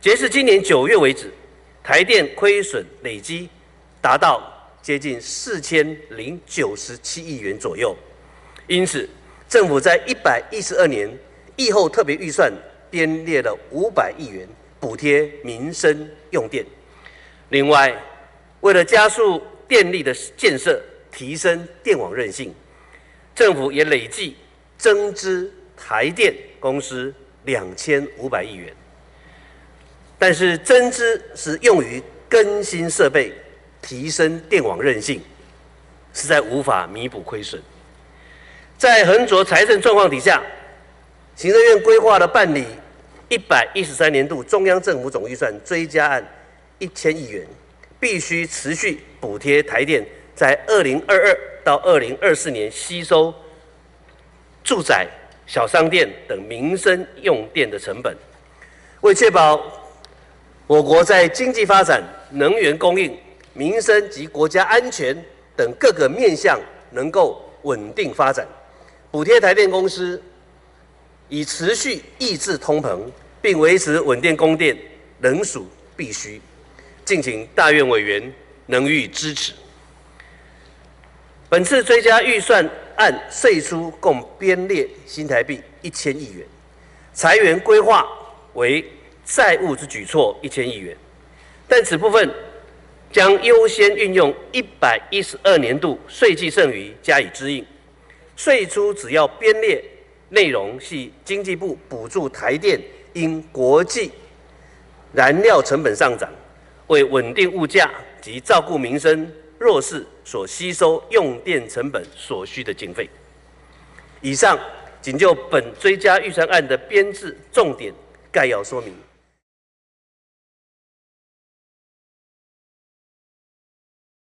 截至今年九月为止，台电亏损累积达到接近四千零九十七亿元左右。因此，政府在一百一十二年疫后特别预算编列了五百亿元补贴民生用电。另外，为了加速电力的建设，提升电网韧性，政府也累计增资台电公司两千五百亿元。但是增资是用于更新设备、提升电网韧性，实在无法弥补亏损。在横着财政状况底下，行政院规划了办理一百一十三年度中央政府总预算追加案一千亿元，必须持续补贴台电在二零二二到二零二四年吸收住宅、小商店等民生用电的成本，为确保。我国在经济发展、能源供应、民生及国家安全等各个面向能够稳定发展，补贴台电公司以持续抑制通膨，并维持稳定供电，仍属必须。敬请大院委员能予以支持。本次追加预算案税出共编列新台币一千亿元，裁员规划为。债务之举措一千亿元，但此部分将优先运用一百一十二年度税计剩余加以支应，税出只要编列内容系经济部补助台电因国际燃料成本上涨，为稳定物价及照顾民生弱势所吸收用电成本所需的经费。以上仅就本追加预算案的编制重点概要说明。